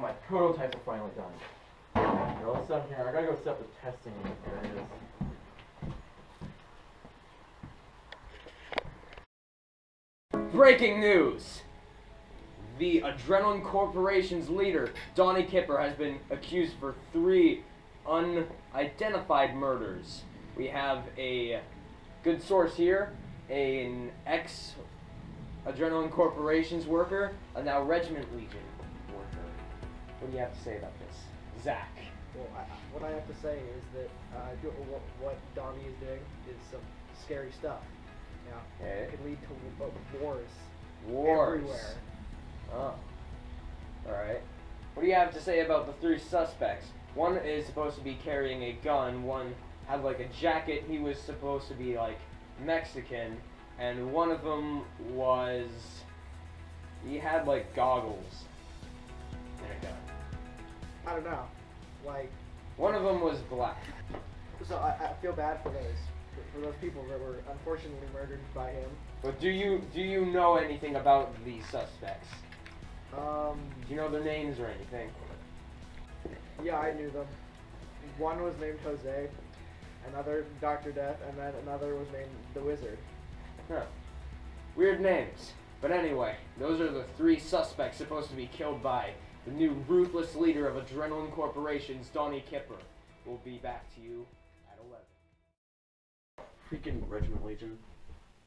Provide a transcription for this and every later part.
My prototypes are finally done. All set here. I gotta go set up the testing areas. Breaking news! The Adrenaline Corporation's leader, Donnie Kipper, has been accused for three unidentified murders. We have a good source here, an ex Adrenaline Corporation's worker, a now Regiment Legion. What do you have to say about this? Zach. Well, I, what I have to say is that uh, what, what Donnie is doing is some scary stuff. Yeah, Okay. it could lead to uh, wars, Wars. everywhere. Oh. Alright. What do you have to say about the three suspects? One is supposed to be carrying a gun, one had like a jacket, he was supposed to be like Mexican, and one of them was. He had like goggles and a gun. I don't know. Like, One of them was black. so I, I feel bad for those for, for those people that were unfortunately murdered by him. But do you do you know anything about these suspects? Um, Do you know their names or anything? yeah, I knew them. One was named Jose, another Doctor Death, and then another was named the Wizard. Huh. Weird names. But anyway, those are the three suspects supposed to be killed by the new ruthless leader of Adrenaline Corporation's Donnie Kipper. We'll be back to you at 11. Freaking Regiment Legion.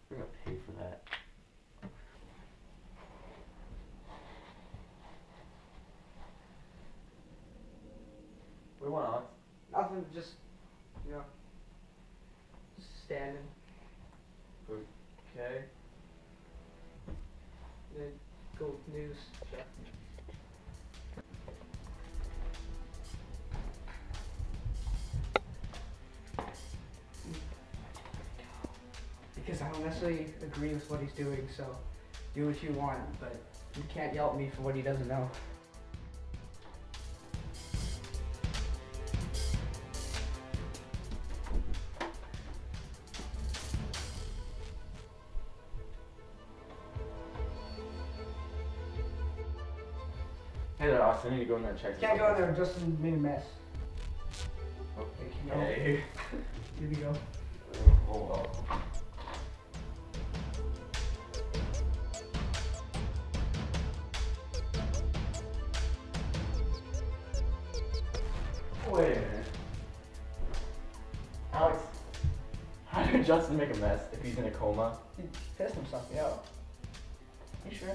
We're gonna pay for that. What do you want, Alex? Nothing, just you know, just standing. Okay. Then go news stuff. Because I don't necessarily agree with what he's doing, so do what you want, but you can't yell at me for what he doesn't know. Hey there, Austin. I need to go in there and check Can't go in there, Justin made a mess. Oh. Okay. Here we go. Hold on. Alex, how did Justin make a mess if he's in a coma? He pissed himself, yeah. You sure?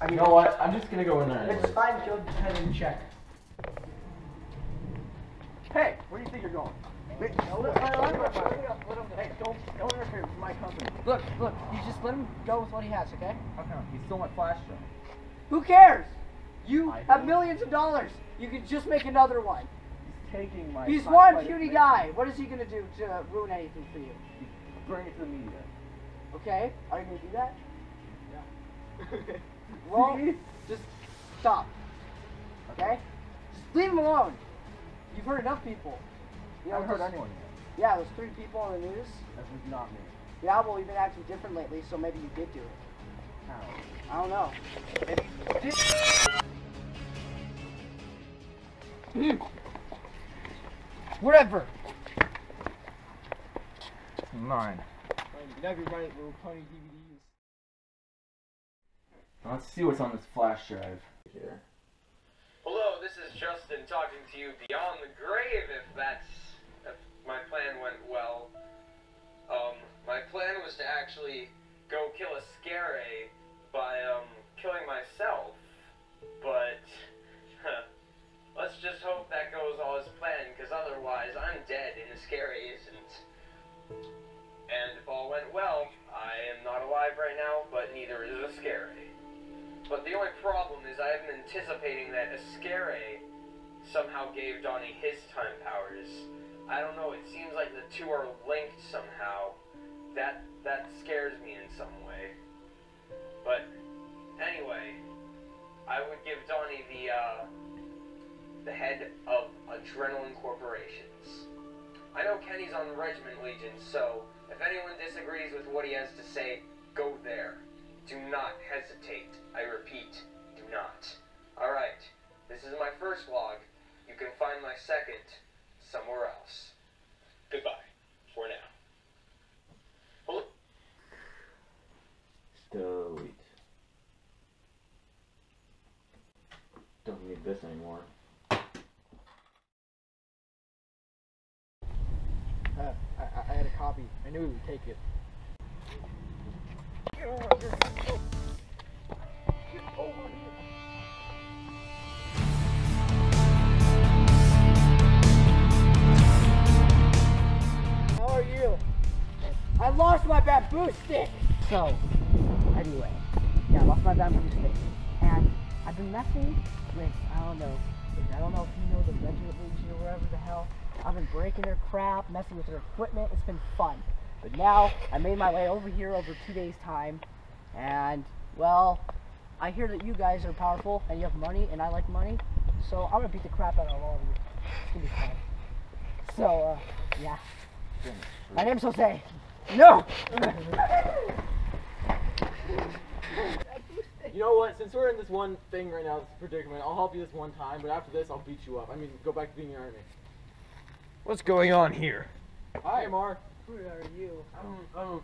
I You know what? I'm just gonna go in there. It's Anyway. fine, go ahead and check. Hey, where do you think you're going? Wait, no, let, let, let, him- let, let him, hey, don't, don't interfere with my company. Look, look, you just let him go with what he has, okay? How come? He stole my flash drive. Who cares? You I have do. millions of dollars. You could just make another one. He's taking my. He's one puny guy. What is he gonna do to ruin anything for you? Bring it to the media. Okay? Are you gonna do that? Yeah. Well, just stop. Okay? Just leave him alone. You've hurt enough people. You haven't heard anyone yet. Yeah, there's three people on the news. That's not me. Yeah, well, you've been acting different lately, so maybe you did do it. How? I don't know. Maybe you did. Whatever. Mine. You know, if you're running little pony DVDs. Let's see what's on this flash drive here. Hello, this is Justin talking to you beyond the grave if that's if my plan went well. Um, my plan was to actually go kill a scare somehow gave Donnie his time powers. I don't know, it seems like the two are linked somehow. That that scares me in some way. But anyway, I would give Donnie the uh, the head of Adrenaline Corporations. I know Kenny's on the Regiment Legion, so if anyone disagrees with what he has to say, go there. Do not hesitate. I repeat, do not. Alright, this is is my first vlog. You can find my second somewhere else. Goodbye for now. Hello. Sweet. Don't need this anymore. Uh, I, I- I had a copy. I knew he would take it. How lost my bamboo stick. So, anyway, yeah, I lost my bamboo stick, and I've been messing with I don't know, I don't know if you know the Regiment Legion or whatever the hell. I've been breaking their crap, messing with their equipment. It's been fun. But now I made my way over here over two days time, and well, I hear that you guys are powerful and you have money, and I like money, so I'm gonna beat the crap out of all of you. It's gonna be fun. So, uh, yeah. My name's Jose. No! You know what? Since we're in this one thing right now, this predicament, I'll help you this one time, but after this, I'll beat you up. I mean, go back to being the army. What's going on here? Hi, Mark. Who are you? Um, um,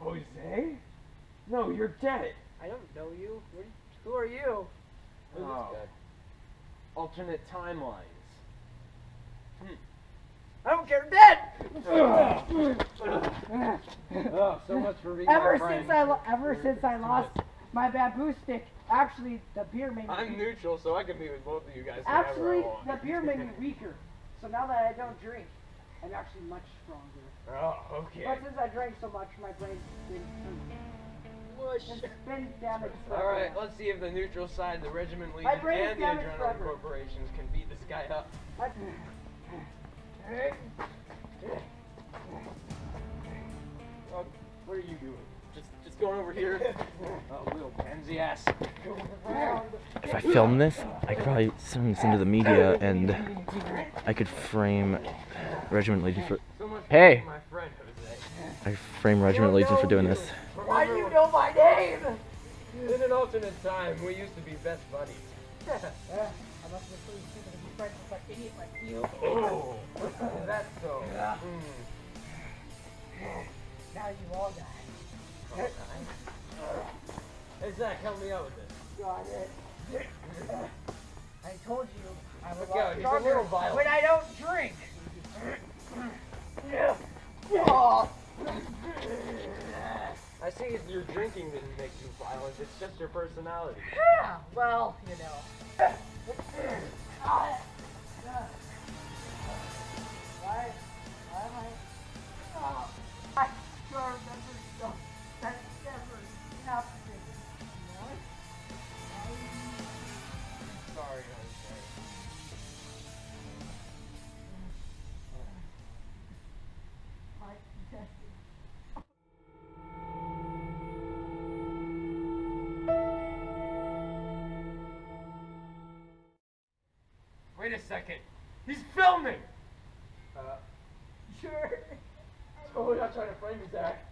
Jose? No, you're dead. I don't know you. Who are you? who's Oh. this guy? Alternate timelines. Hmm. I don't care. Dead. Oh, so much for being Ever since I ever since I lost my bamboo stick, actually the beer made me. I'm neutral, so I can be with both of you guys. actually, I want. the beer made me weaker. So now that I don't drink, I'm actually much stronger. Oh, okay. But since I drank so much, my brain's been it's been damaged. All right, let's see if the neutral side, the Regiment My Legion, brain is and the damaged Adrenaline forever. Corporations can beat this guy up. My- Uh, what are you doing? Just, just going over here. Oh, little pansy ass. If I film this, I could probably send this into the media and I could frame Regiment Legion for So much for Hey. being my friend, Jose. I frame Regiment Legion for doing this. Why do you know my name? In an alternate time, we used to be best buddies. I must have been pretty stupid to be friends with an idiot like you. Oh, that's so. Yeah. Mm. Now you all die. Hey Zach, help me out with this. Got it. I told you I'm a Look lot out, he's a little violent. when I don't drink. I see if your drinking didn't make you violent, it's just your personality. Yeah, well, you know. Wait a second. He's filming! Uh, Sure. oh, not trying to frame me, Zach.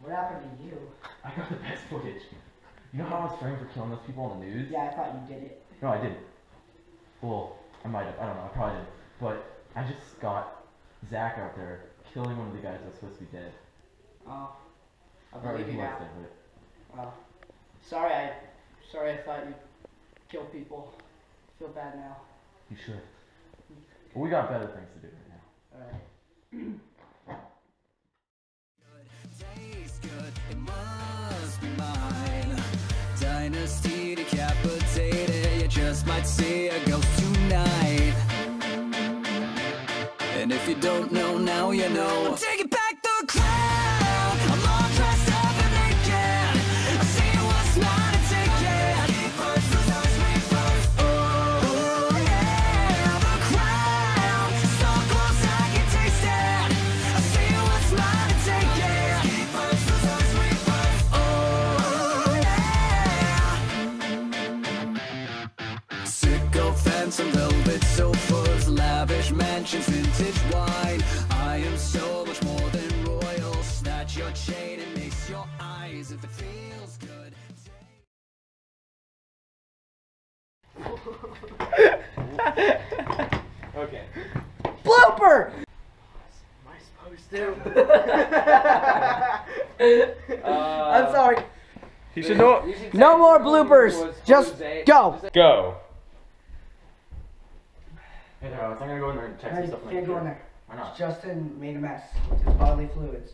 What happened to you? I got the best footage. You know how I was framed for killing those people on the news? Yeah, I thought you did it. No, I didn't. Well, I might have. I don't know. I probably didn't. But I just got Zach out there killing one of the guys that's supposed to be dead. Oh, I believe you now. sorry, I, sorry, I thought you killed people. feel bad now. you should. But we got better things to do right now. Alright. You just might see a your eyes if it feels good. okay. Blooper! Am I supposed to? uh, I'm sorry. He should know. No more bloopers. Just go. Go. Hey there, I'm gonna go in there and check some stuff. Can't go in there. Why not? Justin made a mess with his bodily fluids.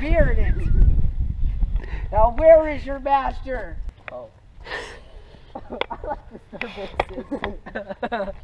Beard it. Now where is your master? Oh. I like the